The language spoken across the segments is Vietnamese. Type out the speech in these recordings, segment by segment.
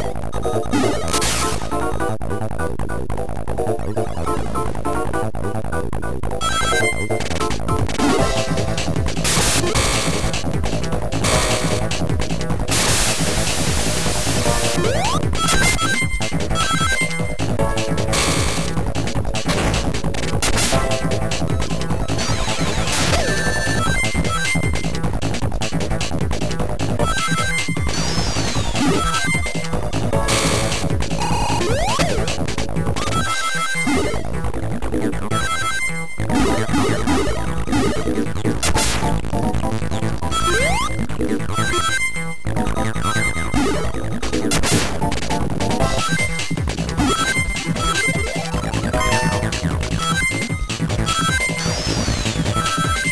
Thank you.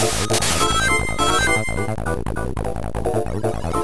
Thank you.